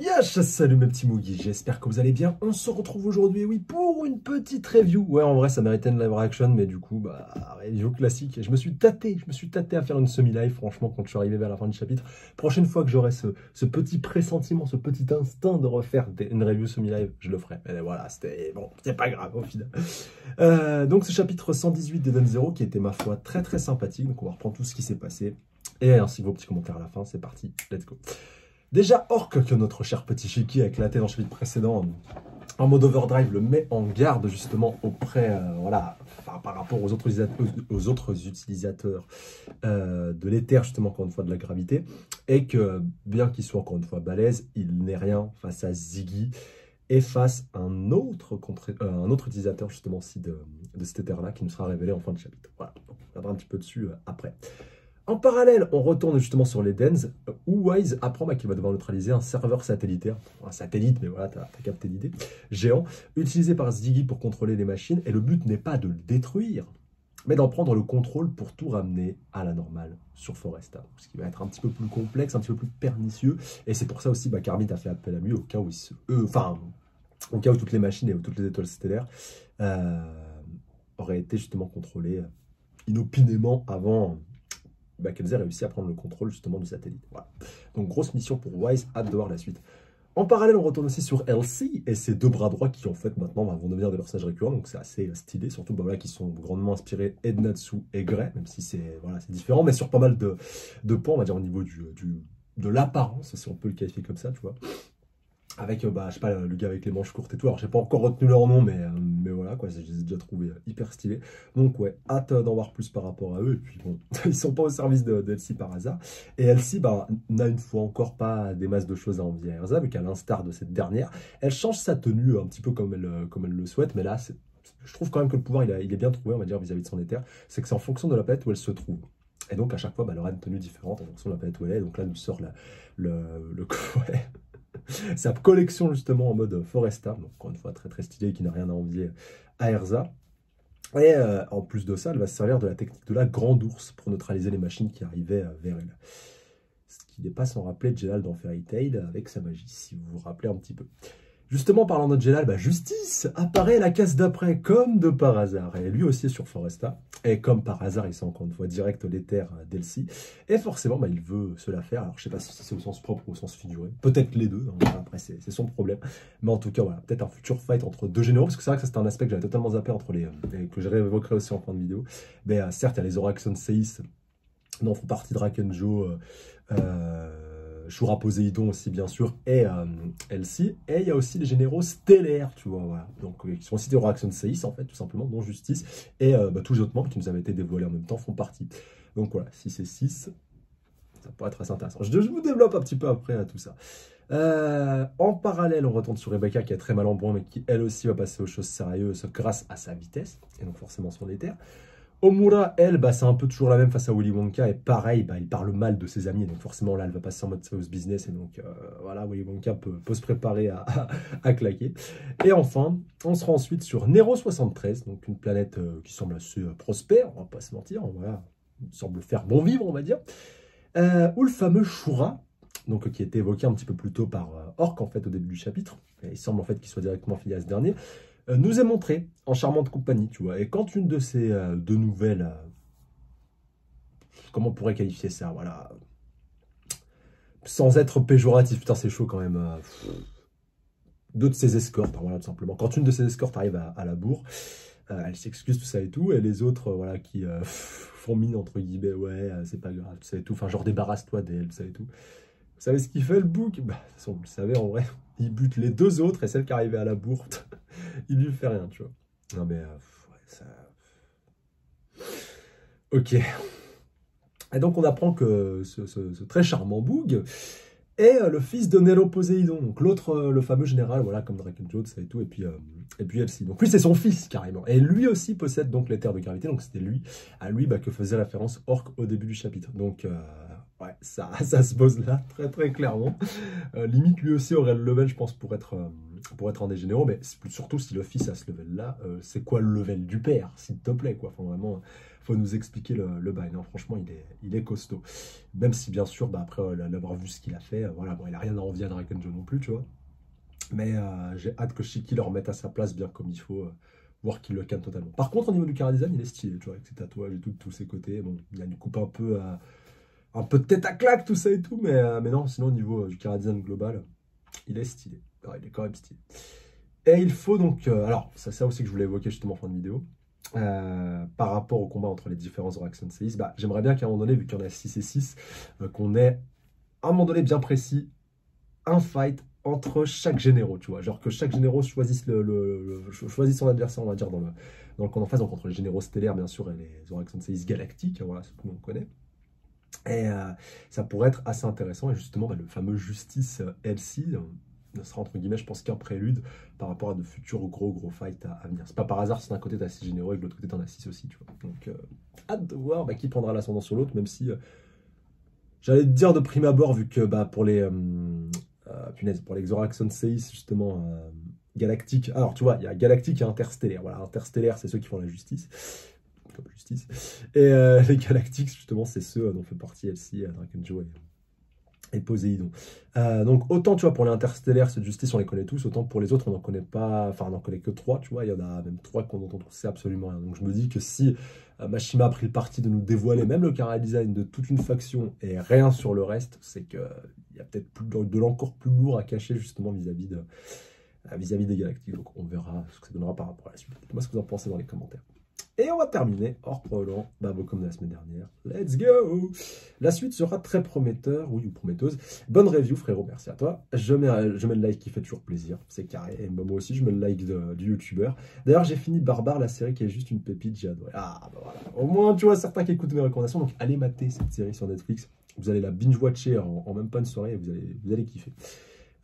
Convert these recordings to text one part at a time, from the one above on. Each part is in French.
Yes, salut mes petits Moogies, j'espère que vous allez bien. On se retrouve aujourd'hui, oui, pour une petite review. Ouais, en vrai, ça méritait une live reaction, mais du coup, bah, review classique. Je me suis tâté, je me suis tâté à faire une semi-live, franchement, quand je suis arrivé vers la fin du chapitre. Prochaine fois que j'aurai ce, petit pressentiment, ce petit instinct de refaire une review semi-live, je le ferai. Mais voilà, c'était bon, c'est pas grave au final. Euh, donc, ce chapitre 118 d'Eden Zero, qui était, ma foi, très très sympathique. Donc, on va reprendre tout ce qui s'est passé. Et ainsi vos petits commentaires à la fin, c'est parti, let's go. Déjà, Orc, que notre cher petit Shiki a éclaté dans le chapitre précédent, en mode overdrive, le met en garde justement auprès, euh, voilà, par rapport aux autres, utilisateurs euh, de l'éther, justement, encore une fois, de la gravité, et que, bien qu'il soit encore une fois balèze, il n'est rien face à Ziggy et face à un autre, euh, utilisateur, justement, de cet éther-là, qui nous sera révélé en fin de chapitre. Voilà, on reviendra un petit peu dessus après. En parallèle, on retourne justement sur les DENS, où Wise apprend bah, qu'il va devoir neutraliser un serveur satellitaire, un satellite, mais voilà, tu as, capté l'idée, géant, utilisé par Ziggy pour contrôler les machines, et le but n'est pas de le détruire, mais d'en prendre le contrôle pour tout ramener à la normale sur Foresta. Ce qui va être un petit peu plus complexe, un petit peu plus pernicieux, et c'est pour ça aussi bah, a fait appel à lui au cas où, euh, enfin, au cas où toutes les machines et toutes les étoiles stellaires euh, auraient été justement contrôlées euh, inopinément avant bah, qu'elles aient réussi à prendre le contrôle justement du satellite. Voilà. Donc grosse mission pour Wise, hâte de voir la suite. En parallèle, on retourne aussi sur Elsie et ses deux bras droits qui en fait maintenant bah, vont devenir des personnages récurrents, donc c'est assez stylé, surtout bah, voilà, qui sont grandement inspirés Ednatsu et Grey, même si c'est voilà, différent, mais sur pas mal de, de points, on va dire au niveau du, du de l'apparence, si on peut le qualifier comme ça, tu vois avec, euh, bah, je sais pas, le gars avec les manches courtes et tout. Alors, j'ai pas encore retenu leur nom, mais, euh, mais voilà, quoi, je les ai déjà trouvés euh, hyper stylés. Donc, ouais, hâte d'en voir plus par rapport à eux. Et puis, bon, ils sont pas au service d'Elsie par hasard. Et Elsie, bah, n'a une fois encore pas des masses de choses à envier à Erza, vu qu'à l'instar de cette dernière, elle change sa tenue un petit peu comme elle, comme elle le souhaite, mais là, je trouve quand même que le pouvoir, il, est bien trouvé, on va dire, vis-à--vis de son éther. C'est que c'est en fonction de la planète où elle se trouve. Et donc, à chaque fois, bah, elle aura une tenue différente en fonction de la planète où elle est. Donc là, nous sort le, sa collection justement en mode Foresta, donc encore une fois très très stylé, qui n'a rien à envier à Erza. Et euh, en plus de ça, elle va se servir de la technique de la grande ours pour neutraliser les machines qui arrivaient euh, vers elle. Ce qui n'est pas sans rappeler Jelal dans Fairy avec sa magie, si vous vous rappelez un petit peu. Justement, parlant de Jelal, bah, Justice apparaît à la case d'après, comme de par hasard. Et lui aussi est sur Foresta. Et comme par hasard, il sent encore une fois direct l'éther d'Elsie. Et forcément, bah, il veut se la faire. Alors, je sais pas si c'est au sens propre ou au sens figuré. Peut-être les deux. Hein. Après, c'est son problème. Mais en tout cas, voilà, peut-être un futur fight entre deux généraux. Parce que c'est vrai que c'est un aspect que j'avais totalement zappé entre les. Et que je réévoquerai aussi en fin de vidéo. Mais euh, certes, il y a les Oraxon Seis. dont font partie Drakenjo. Euh, euh Shura Poséidon aussi, bien sûr, et euh, Elsie. Et il y a aussi les généraux stellaires, tu vois. Donc, euh, qui sont aussi des Roraxon 6, en fait, tout simplement, dont Justice. Et euh, bah, tous les autres membres qui nous avaient été dévoilés en même temps font partie. Donc voilà, 6 et 6, ça pourrait être assez intéressant. Je, vous développe un petit peu après à tout ça. en parallèle, on retourne sur Rebecca qui est très mal en point, mais qui elle aussi va passer aux choses sérieuses grâce à sa vitesse, et donc forcément son éther. Omura, elle, bah, c'est un peu toujours la même face à Willy Wonka. Et pareil, bah, il parle mal de ses amis. Donc forcément, là, elle va passer en mode serious business. Et donc, euh, voilà, Willy Wonka peut, se préparer à, à, claquer. Et enfin, on sera ensuite sur Nero 73. Donc une planète euh, qui semble assez euh, prospère, on va pas se mentir. Voilà, semble faire bon vivre, on va dire. ou le fameux Shura, donc, qui était évoqué un petit peu plus tôt par Orc, en fait, au début du chapitre. Il semble en fait qu'il soit directement filié à ce dernier. Euh, nous est montré en charmante compagnie, tu vois. Et quand une de ces euh, deux nouvelles, euh, comment on pourrait qualifier ça, voilà, sans être péjoratif, putain c'est chaud quand même, deux de ses escortes, hein, voilà tout simplement. Quand une de ces escortes arrive à, la bourre, elle s'excuse, tout ça et tout, et les autres, voilà, qui font mine entre guillemets, ouais, c'est pas grave, tout ça et tout, enfin genre débarrasse-toi d'elle, tout ça et tout. Vous savez ce qu'il fait le bouc? Bah, Vous le savez en vrai, il bute les deux autres et celle qui arrivait à la bourre, il lui fait rien, tu vois. Non mais, euh, ça... Ok. Et donc on apprend que ce, très charmant Boog est euh, le fils de Nero Poséidon, donc l'autre, euh, le fameux général, voilà, comme Draken Jones et tout, et puis, et puis Elsie. Donc lui, c'est son fils, carrément. Et lui aussi possède donc les terres de gravité, donc c'était lui, à lui bah, que faisait référence Orc au début du chapitre. Donc, ouais, ça, ça se pose là, très très clairement. limite, lui aussi aurait le level, je pense, pour être pour être un des généraux, mais surtout si le fils a ce level-là, c'est quoi le level du père, s'il te plaît, quoi. Enfin, vraiment, faut nous expliquer le, le bail. Non, franchement, il est, il costaud. Même si, bien sûr, bah, après l'avoir vu ce qu'il a fait, voilà, bon, il a rien à envier à Dragon Joe non plus, tu vois. Mais j'ai hâte que Shiki le remette à sa place bien comme il faut voir qu'il le calme totalement. Par contre, au niveau du car design, il est stylé, tu vois, avec ses tatouages et tout, de tous ses côtés. Bon, il a une coupe un peu, euh, un peu de tête à claque, tout ça et tout, mais, euh, mais non, sinon, au niveau euh, du car design global, il est stylé. Il est quand même stylé. Et il faut donc, alors, c'est ça aussi que je voulais évoquer justement en fin de vidéo, par rapport au combat entre les différents Oraxon 6, bah, j'aimerais bien qu'à un moment donné, vu qu'il y en a 6 et 6, qu'on ait à un moment donné bien précis un fight entre chaque généraux, tu vois. Genre que chaque généraux choisisse, le, son adversaire, on va dire, dans le, dans le camp d'en face. Donc entre les généraux stellaires, bien sûr, et les Oraxon 6 galactiques, voilà, ce que l'on connaît. Et euh, ça pourrait être assez intéressant. Et justement, bah, le fameux Justice LC ne sera entre guillemets, je pense, qu'un prélude par rapport à de futurs gros gros fights à, venir. C'est pas par hasard si d'un côté t'as 6 généraux et de l'autre côté t'en as 6 aussi, tu vois. Donc, euh, hâte de voir bah, qui prendra l'ascendant sur l'autre, même si. Euh, j'allais te dire de prime abord, vu que bah, pour les, euh, punaise, pour l'Exoraxon 6, justement, euh, galactique. Alors, tu vois, il y a galactique et interstellaire. Voilà, interstellaire, c'est ceux qui font la justice. Justice. Et euh, les galactiques, justement, c'est ceux dont fait partie LC, Dragon Joe et, Poséidon. donc, autant, tu vois, pour les interstellaires, cette justice, on les connaît tous, autant pour les autres, on n'en connaît pas, enfin, on n'en connaît que trois, tu vois, il y en a même trois dont on sait absolument rien. Donc, je me dis que si Mashima a pris le parti de nous dévoiler même le cara design de toute une faction et rien sur le reste, c'est que y a peut-être de l'encore plus lourd à cacher justement vis-à-vis de vis-à-vis des galactiques. Donc on verra ce que ça donnera par rapport à la suite. Dites-moi ce que vous en pensez dans les commentaires. Et on va terminer hors prolong, bah, comme la semaine dernière. Let's go La suite sera très prometteur, oui, ou prometteuse. Bonne review, frérot, merci à toi. Je mets, je mets le like qui fait toujours plaisir, c'est carré. Et moi aussi, je mets le like du youtubeur. D'ailleurs, j'ai fini Barbare, la série qui est juste une pépite, j'ai adoré. Ah, bah voilà. Au moins, tu vois, certains qui écoutent mes recommandations, donc allez mater cette série sur Netflix. Vous allez la binge-watcher en, même pas une soirée vous allez, vous allez kiffer.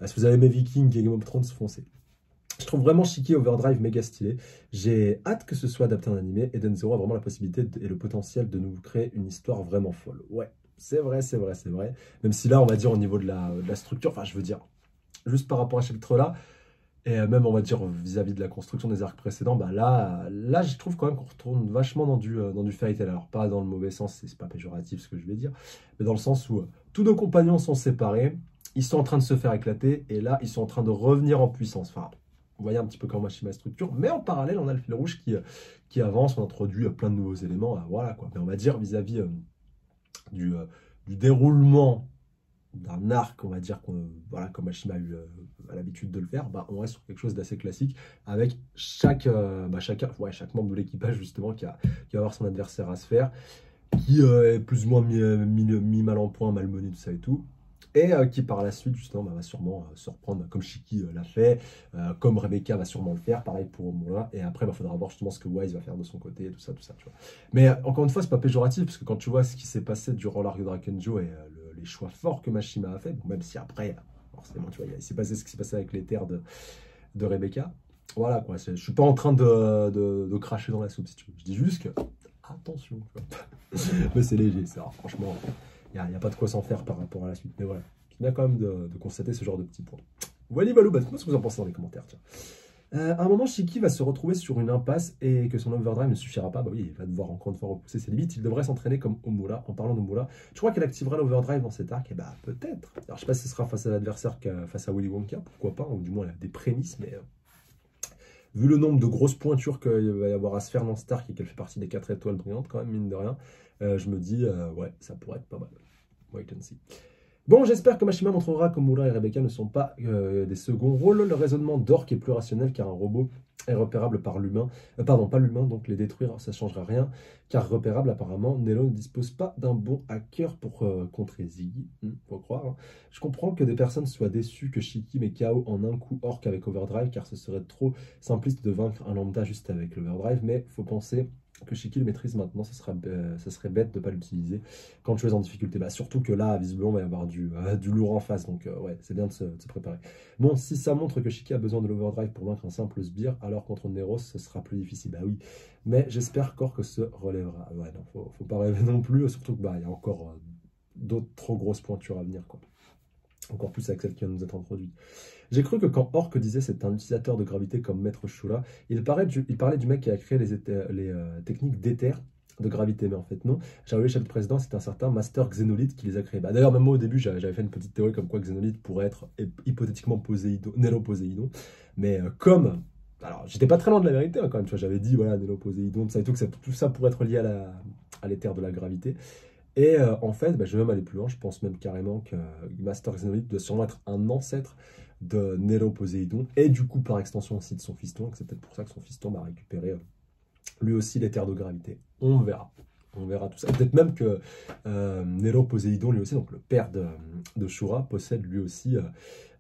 Si vous avez aimé Vikings et Game of Thrones, foncez. Je trouve vraiment Shiki Overdrive méga stylé. J'ai hâte que ce soit adapté en animé et Denzero a vraiment la possibilité et le potentiel de nous créer une histoire vraiment folle. Ouais, c'est vrai, c'est vrai, c'est vrai. Même si là, on va dire au niveau de la, structure, enfin je veux dire, juste par rapport à ce chapitre-là, et même on va dire vis-à-vis de la construction des arcs précédents, bah là, là je trouve quand même qu'on retourne vachement dans du, euh, dans du fairy tale. Alors pas dans le mauvais sens, c'est pas péjoratif ce que je vais dire, mais dans le sens où euh, tous nos compagnons sont séparés, ils sont en train de se faire éclater, et là ils sont en train de revenir en puissance. Enfin, vous voyez un petit peu comment Machima structure, mais en parallèle, on a le fil rouge qui, qui avance, on introduit plein de nouveaux éléments, voilà quoi. Mais on va dire vis-à-vis euh, du, euh, déroulement d'un arc, on va dire, voilà, comme Machima a euh, l'habitude de le faire, bah, on reste sur quelque chose d'assez classique, avec chaque, bah, chaque, ouais, chaque membre de l'équipage justement qui, a, qui va avoir son adversaire à se faire, qui est plus ou moins mis, mis mal en point, malmené, tout ça et tout et euh, qui par la suite justement bah, va sûrement euh, se reprendre comme Shiki euh, l'a fait, comme Rebecca va sûrement le faire, pareil pour Moulin, et après il bah, faudra voir justement ce que Wise va faire de son côté, tout ça, tout ça, tu vois. Mais encore une fois, c'est pas péjoratif, parce que quand tu vois ce qui s'est passé durant l'arc de Drakenjo et les choix forts que Mashima a fait, même si après, forcément, tu vois, il s'est passé ce qui s'est passé avec les terres de, Rebecca, voilà quoi, je suis pas en train de, cracher dans la soupe si tu veux, je dis juste que, attention, mais c'est léger, ça, franchement n'y a, pas de quoi s'en faire par rapport à la suite. Mais voilà, c'est bien quand même de, constater ce genre de petits points. Voilà, Valou, bah, dites-moi ce que vous en pensez dans les commentaires. Euh, à un moment, Shiki va se retrouver sur une impasse et que son overdrive ne suffira pas. Bah oui, il va devoir encore une fois repousser ses limites. Il devrait s'entraîner comme Omura. En parlant d'Omura, je crois qu'elle activera l'overdrive dans cet arc. Et bah peut-être. Alors je sais pas si ce sera face à l'adversaire face à Willy Wonka, pourquoi pas, ou du moins elle a des prémices, mais euh, vu le nombre de grosses pointures qu'il va y avoir à se faire dans Stark et qu'elle fait partie des 4 étoiles brillantes, quand même, mine de rien, euh, je me dis, ouais, ça pourrait être pas mal. Bon, j'espère que Mashima montrera que Moura et Rebecca ne sont pas euh, des seconds rôles. Le raisonnement d'Orc est plus rationnel car un robot est repérable par l'humain. Euh, pardon, pas l'humain, donc les détruire, ça ne changera rien. Car repérable, apparemment, Nelo ne dispose pas d'un bon hacker pour euh, contrer Ziggy. Hmm, faut croire. Hein. Je comprends que des personnes soient déçues que Shiki met KO en un coup Orc avec Overdrive car ce serait trop simpliste de vaincre un lambda juste avec l'Overdrive. Mais faut penser que Shiki le maîtrise maintenant, ce, euh, serait bête de ne pas l'utiliser quand tu es en difficulté. Bah, surtout que là, visiblement, il va y avoir du, euh, du lourd en face, donc euh, ouais, c'est bien de se, préparer. Bon, si ça montre que Shiki a besoin de l'overdrive pour vaincre un simple sbire, alors contre Neros, ce sera plus difficile. Bah oui, mais j'espère encore que se relèvera. Ouais, non, faut, pas rêver non plus, surtout qu'il bah, y a encore d'autres trop grosses pointures à venir. Encore plus avec celle qui vient de nous être introduite. J'ai cru que quand Orc disait c'est un utilisateur de gravité comme Maître Shura, il parlait du, mec qui a créé les, euh, techniques d'éther de gravité, mais en fait non. J'avais le chapitre précédent, c'est un certain Master Xenolite qui les a créés. Bah, D'ailleurs, même moi au début, j'avais fait une petite théorie comme quoi Xenolite pourrait être hypothétiquement Poséidon, Nero Poséidon. Mais euh, comme. Alors, j'étais pas très loin de la vérité hein, quand même, j'avais dit, voilà, Nero Poséidon, tout tout, que tout ça pourrait être lié à l'éther de la gravité. Et euh, en fait, bah, je vais même aller plus loin, je pense même carrément que Master Xenolite doit sûrement être un ancêtre de Nero Poséidon, et du coup par extension aussi de son fiston, c'est peut-être pour ça que son fiston va récupérer euh, lui aussi les terres de gravité. On verra. On verra tout ça. Peut-être même que euh, Nero Poséidon, lui aussi, donc le père de Shura, possède lui aussi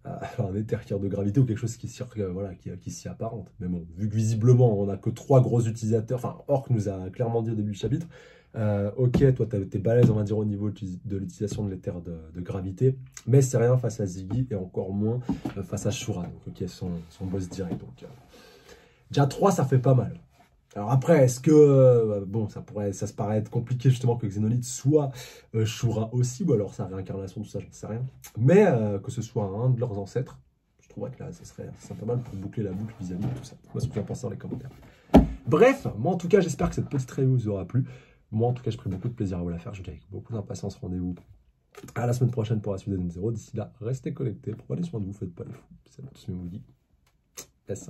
euh, un éther de gravité ou quelque chose qui, voilà, qui, qui s'y apparente. Mais bon, vu que visiblement on n'a que trois gros utilisateurs, enfin Orc nous a clairement dit au début du chapitre, euh, ok, toi, t'es balèze, on va dire, au niveau de l'utilisation de l'éther de, gravité, mais c'est rien face à Ziggy et encore moins euh, face à Shura, donc, ok, son, son boss direct. Donc, euh, déjà 3, ça fait pas mal. Alors après, est-ce que, bon, ça pourrait, ça se paraît être compliqué justement que Xenolite soit Shura aussi, ou alors sa réincarnation, tout ça, je ne sais rien. Mais que ce soit un de leurs ancêtres, je trouverais que là, ça serait, pas mal pour boucler la boucle vis-à-vis de tout ça. Moi, ce que vous en pensez dans les commentaires. Bref, moi en tout cas, j'espère que cette petite review vous aura plu. Moi, en tout cas, j'ai pris beaucoup de plaisir à vous la faire. Je vous dis avec beaucoup d'impatience. Rendez-vous à la semaine prochaine pour la suite de N0. D'ici là, restez connectés. Prenez soin de vous, faites pas les fous. C'est tout ce que je vous dis. Laisse.